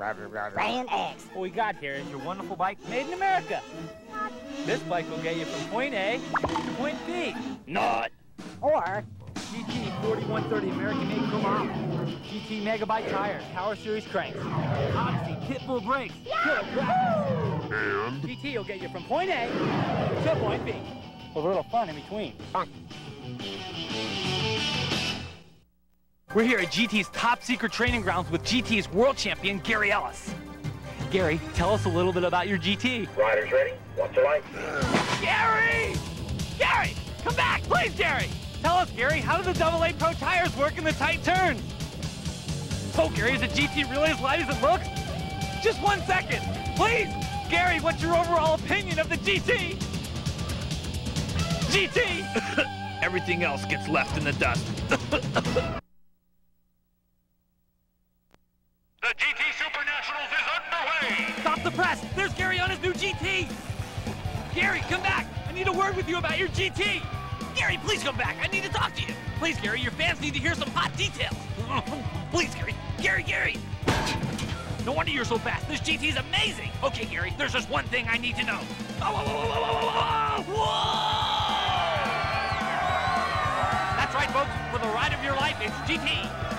Brand X. What we got here is your wonderful bike made in America. This bike will get you from point A to point B. Not. Or GT 4130 American made Kumama. GT Megabyte tires, Power Series cranks. Odyssey Pitbull brakes. And GT will get you from point A to point B. With a little fun in between. We're here at GT's top secret training grounds with GT's world champion, Gary Ellis. Gary, tell us a little bit about your GT. Riders ready? What's your life? Gary! Gary! Come back, please, Gary! Tell us, Gary, how do the double A Pro tires work in the tight turns? Oh, Gary, is the GT really as light as it looks? Just one second, please! Gary, what's your overall opinion of the GT? GT! Everything else gets left in the dust. There's Gary on his new GT! Gary, come back! I need a word with you about your GT! Gary, please come back! I need to talk to you! Please, Gary, your fans need to hear some hot details! please, Gary! Gary, Gary! No wonder you're so fast. This GT is amazing! Okay, Gary, there's just one thing I need to know. Oh, whoa, whoa, whoa, whoa! That's right, folks. For the ride of your life, it's GT.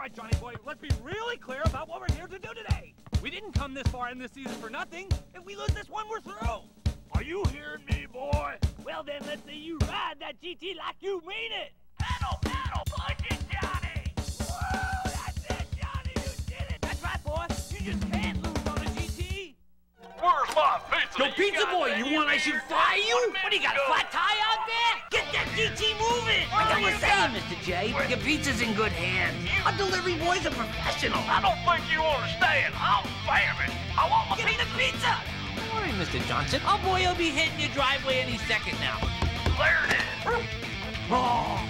Right, Johnny boy, let's be really clear about what we're here to do today. We didn't come this far in this season for nothing. If we lose this one, we're through. Are you hearing me, boy? Well, then, let's see you ride that GT like you mean it. Paddle, paddle, punch it, Johnny. Whoa, that's it, Johnny, you did it. That's right, boy. You just can't lose on a GT. Where's my pizza? Yo, pizza boy, you want I should fire you? What, do you got a flat tire out there? Get that GT moving. Like I was saying, Mr. J, your pizza's in good hands. Our delivery boy's a professional. I don't think you understand. I'm famous. I want my me the pizza! Don't worry, Mr. Johnson. Our boy will be hitting your driveway any second now. There it is. Oh.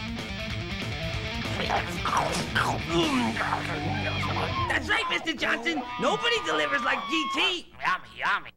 That's right, Mr. Johnson. Nobody delivers like GT. Yummy, yummy.